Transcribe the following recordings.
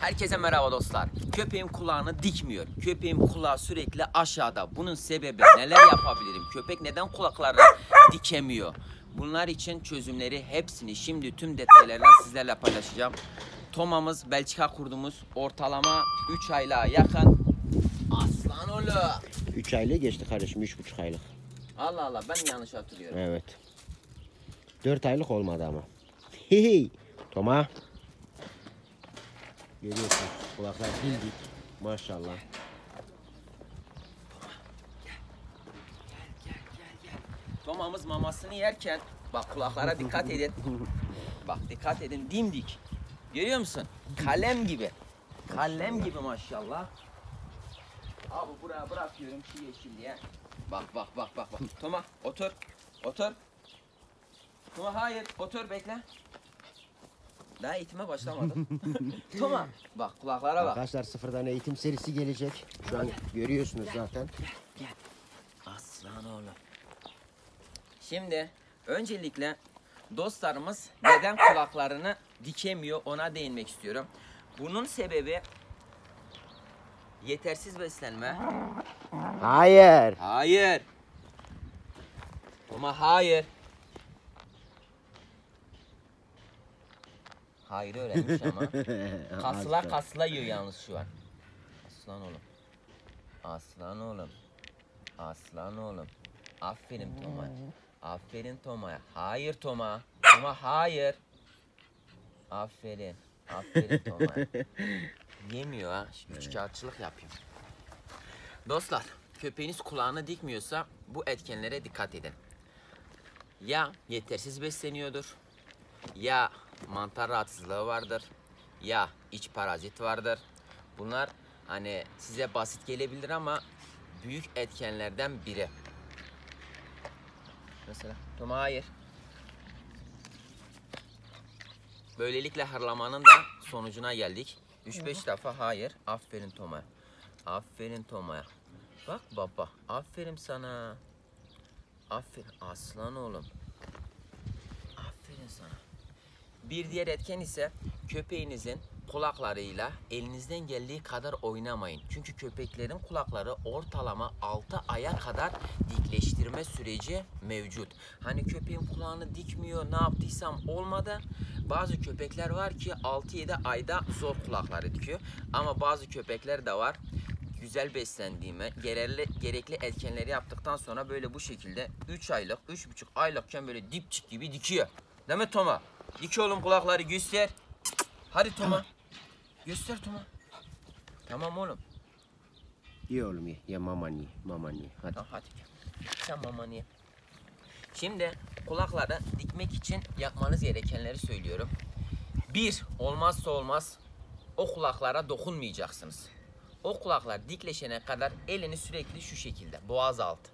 Herkese merhaba dostlar. Köpeğim kulağını dikmiyor. Köpeğim kulağı sürekli aşağıda. Bunun sebebi neler yapabilirim? Köpek neden kulaklarını dikemiyor? Bunlar için çözümleri hepsini şimdi tüm detaylarla sizlerle paylaşacağım. Toma'mız Belçika kurdumuz ortalama 3 aylığa yakın. Aslan oğlum. 3 aylık geçti kardeşim 3,5 aylık. Allah Allah ben yanlış hatırlıyorum. Evet. 4 aylık olmadı ama. Hihi. Toma. Görüyorsun kulaklar bildik. Maşallah. Toma'mız mamasını yerken bak kulaklara dikkat edin. Bak dikkat edin dimdik. Görüyor musun? Kalem gibi. Kalem gibi maşallah. Abi buraya bırakıyorum şu yeşilliğe. Bak bak bak bak bak. Toma otur. Otur. Toma hayır otur bekle. Daha eğitime başlamadım. Toma bak kulaklara bak. Arkadaşlar sıfırdan eğitim serisi gelecek. Şu an görüyorsunuz zaten. Aslan oğlum. Şimdi öncelikle dostlarımız neden kulaklarını dikemiyor ona değinmek istiyorum. Bunun sebebi yetersiz beslenme. Hayır. Hayır. Ama hayır. Hayır öğrenmiş ama. Kasla kasla yiyor yalnız şu an. Aslan oğlum. Aslan oğlum. Aslan oğlum. Aferin Toma. Aferin Toma'ya. Hayır Toma. Toma hayır. Aferin. Aferin Toma'ya. Yemiyor ha. Şimdi üç kağıtçılık yapayım. Dostlar, köpeğiniz kulağını dikmiyorsa bu etkenlere dikkat edin. Ya yetersiz besleniyordur, ya mantar rahatsızlığı vardır, ya iç parazit vardır. Bunlar hani size basit gelebilir ama büyük etkenlerden biri. Mesela, Toma hayır. Böylelikle hırlamanın da sonucuna geldik. 3-5 defa hayır. Aferin Toma. Aferin Toma'ya. Bak baba. Aferin sana. Aferin. Aslan oğlum. Aferin sana. Bir diğer etken ise köpeğinizin kulaklarıyla elinizden geldiği kadar oynamayın. Çünkü köpeklerin kulakları ortalama 6 aya kadar dikleştirme süreci mevcut. Hani köpeğin kulağını dikmiyor ne yaptıysam olmadı. Bazı köpekler var ki 6-7 ayda zor kulakları dikiyor. Ama bazı köpekler de var güzel beslendiğime, gerekli, gerekli etkenleri yaptıktan sonra böyle bu şekilde 3 aylık, 3,5 aylıkken böyle dipçik gibi dikiyor. Değil mi Toma? Dik oğlum kulakları göster. Hadi Toma. Göster Toma. Tamam oğlum. Ye oğlum ye. Ye maman ye. Maman ye. Hadi. Tamam hadi. Sen mamanı ye. Şimdi kulakları dikmek için yapmanız gerekenleri söylüyorum. Bir, olmazsa olmaz o kulaklara dokunmayacaksınız. O kulaklar dikleşene kadar elini sürekli şu şekilde boğaz altı.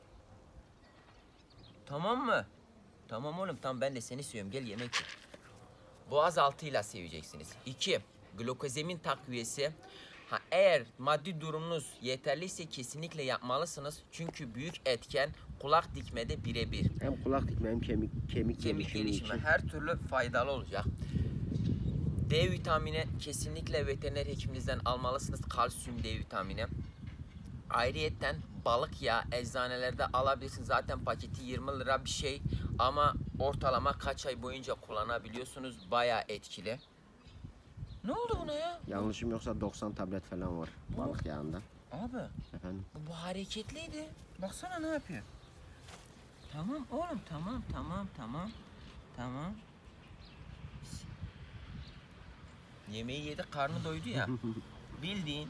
Tamam mı? Tamam oğlum tamam ben de seni seviyorum gel yemek ye. Boğaz altıyla seveceksiniz. İki, glukozemin takviyesi. Ha, eğer maddi durumunuz yeterliyse kesinlikle yapmalısınız. Çünkü büyük etken kulak dikmede birebir. Hem kulak dikme hem kemik kemik, Kemik gelişimi gelişimi için. her türlü faydalı olacak. D vitamini kesinlikle veteriner hekiminizden almalısınız. Kalsiyum D vitamini. Ayrıyetten balık yağı eczanelerde alabilirsiniz. Zaten paketi 20 lira bir şey ama ortalama kaç ay boyunca kullanabiliyorsunuz. Bayağı etkili. Ne oldu buna ya? Yanlışım yoksa 90 tablet falan var balık yağında. Abi Efendim. bu hareketliydi. Baksana ne yapıyor. Tamam oğlum tamam tamam tamam. Tamam. Yemeği yedi karnı doydu ya. Bildiğin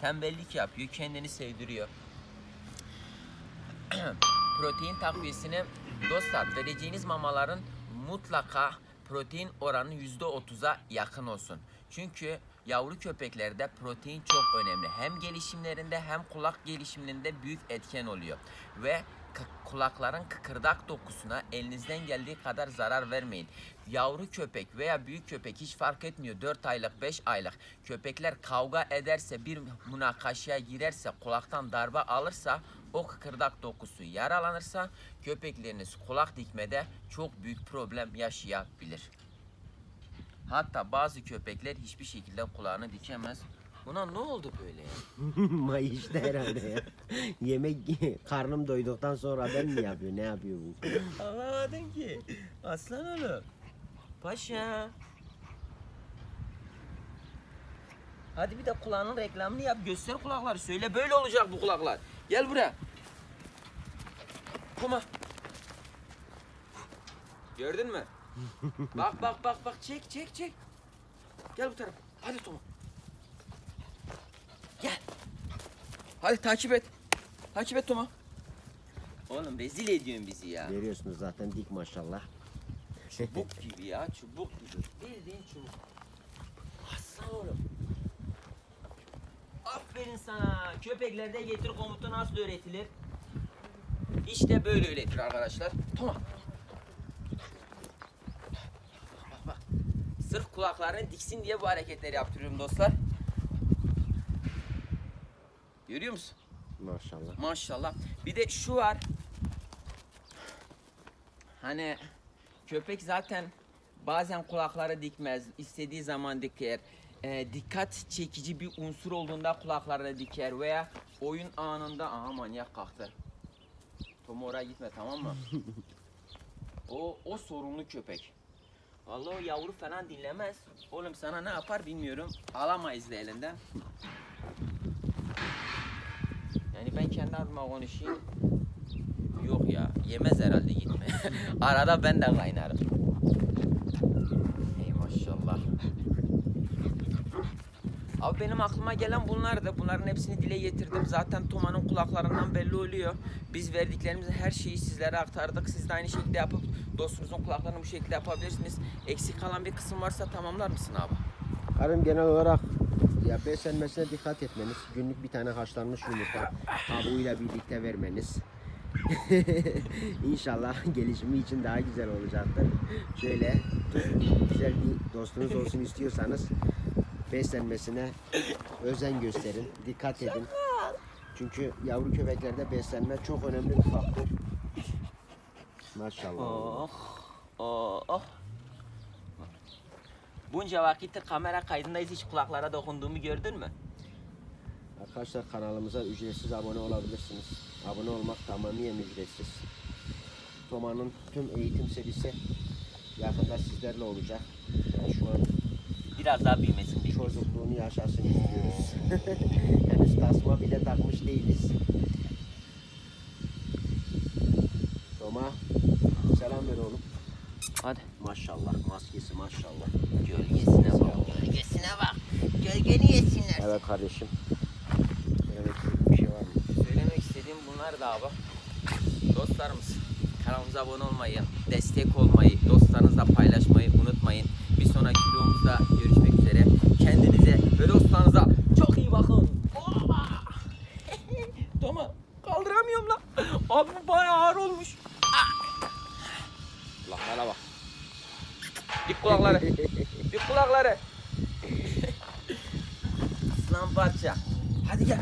tembellik yapıyor kendini sevdiriyor. protein takviyesini dostlar vereceğiniz mamaların mutlaka protein oranı %30'a yakın olsun. Çünkü yavru köpeklerde protein çok önemli. Hem gelişimlerinde hem kulak gelişiminde büyük etken oluyor. Ve kulakların kıkırdak dokusuna elinizden geldiği kadar zarar vermeyin. Yavru köpek veya büyük köpek hiç fark etmiyor. 4 aylık 5 aylık köpekler kavga ederse bir münakaşaya girerse kulaktan darbe alırsa o kıkırdak dokusu yaralanırsa köpekleriniz kulak dikmede çok büyük problem yaşayabilir. Hatta bazı köpekler hiçbir şekilde kulağını dikemez. Buna ne oldu böyle ya? Mayıştı herhalde ya. Yemek karnım doyduktan sonra ben mi yapıyor? Ne yapıyor bu? Anlamadın ki. Aslan oğlum. Paşa. Hadi bir de kulağının reklamını yap. Göster kulakları. Söyle böyle olacak bu kulaklar. Gel buraya. Kuma. Gördün mü? Bak bak bak bak çek çek çek. Gel bu tarafa. Hadi Toma. Gel. Hadi takip et. Takip et Toma. Oğlum rezil ediyorsun bizi ya. Görüyorsunuz zaten dik maşallah. Çubuk gibi ya, çubuk gibi. Bildiğin çubuk. Aslan oğlum. Aferin sana. Köpeklerde getir komutu nasıl öğretilir? İşte böyle öğretir arkadaşlar. Tamam. Bak bak. Sırf kulaklarını diksin diye bu hareketleri yaptırıyorum dostlar. Görüyor musun? Maşallah. Maşallah. Bir de şu var. Hani köpek zaten bazen kulakları dikmez. istediği zaman diker. Ee, dikkat çekici bir unsur olduğunda kulaklarını diker veya oyun anında aha manyak kalktı. Tom oraya gitme tamam mı? o o sorunlu köpek. Vallahi o yavru falan dinlemez. Oğlum sana ne yapar bilmiyorum. Alamayız da elinden. Yani ben kendi adıma konuşayım. Yok ya, yemez herhalde gitme. Arada ben de kaynarım. Ey maşallah. Abi benim aklıma gelen bunlardı. Bunların hepsini dile getirdim. Zaten Toma'nın kulaklarından belli oluyor. Biz verdiklerimiz her şeyi sizlere aktardık. Siz de aynı şekilde yapıp dostunuzun kulaklarını bu şekilde yapabilirsiniz. Eksik kalan bir kısım varsa tamamlar mısın abi? Karım genel olarak ya beslenmesine dikkat etmeniz. Günlük bir tane haşlanmış yumurta kabuğuyla birlikte vermeniz. İnşallah gelişimi için daha güzel olacaktır. Şöyle güzel bir dostunuz olsun istiyorsanız beslenmesine özen gösterin, dikkat edin. Çünkü yavru köpeklerde beslenme çok önemli bir faktör. Maşallah. Oh, oh, oh. Bunca vakitte kamera kaydındayız hiç kulaklara dokunduğumu gördün mü? Arkadaşlar kanalımıza ücretsiz abone olabilirsiniz. Abone olmak tamamen ücretsiz. Toma'nın tüm eğitim serisi yakında sizlerle olacak. Yani şu an Biraz daha büyümesin diye. çocukluğunu yaşasın istiyoruz. Henüz tasma bile takmış değiliz. Toma selam ver oğlum. Hadi. Maşallah maskesi maşallah. Gölgesine bak. Gölgesine bak. Gölgeni yesinler. Evet kardeşim. Evet bir şey var mı? Söylemek istediğim bunlar da abi. Dostlarımız kanalımıza abone olmayı, destek olmayı, dostlarınızla paylaşmayı unutmayın. Bir sonraki videomuzda görüşmek üzere. Kendinize ve dostlarınıza çok iyi bakın. Oba! Tamam. Kaldıramıyorum lan. Abi bu bayağı ağır olmuş. Kulaklara bak. Dik kulakları. Dik kulakları. Aslan parça. Hadi gel.